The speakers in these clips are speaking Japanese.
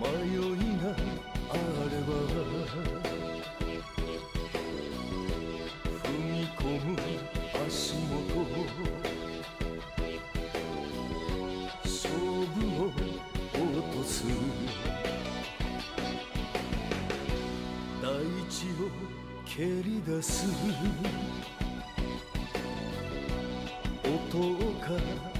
迷いがあれば踏み込む足元勝負を落とす大地を蹴り出す音から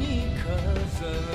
你可曾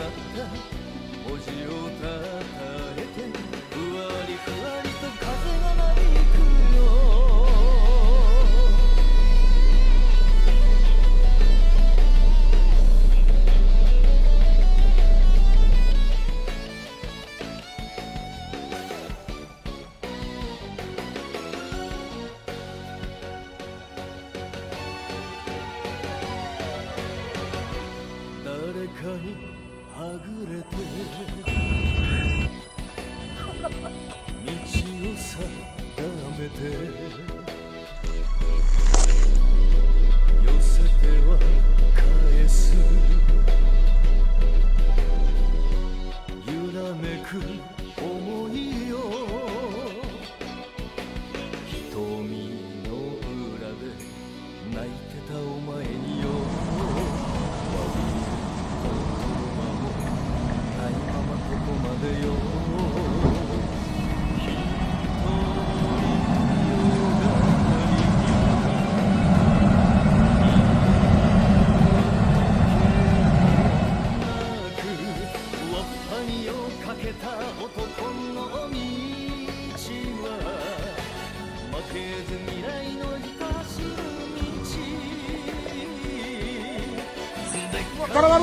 ter. 男の道は負けず未来のひたする道。体が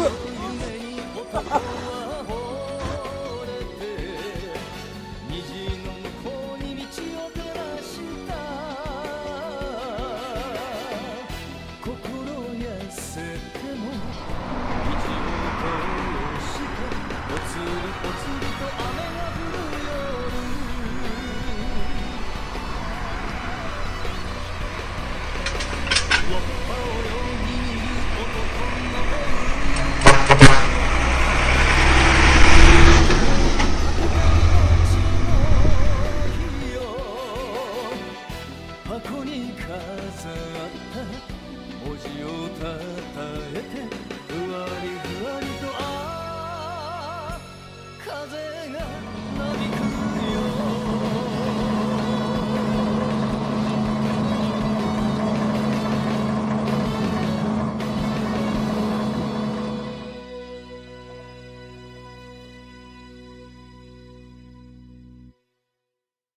Oh,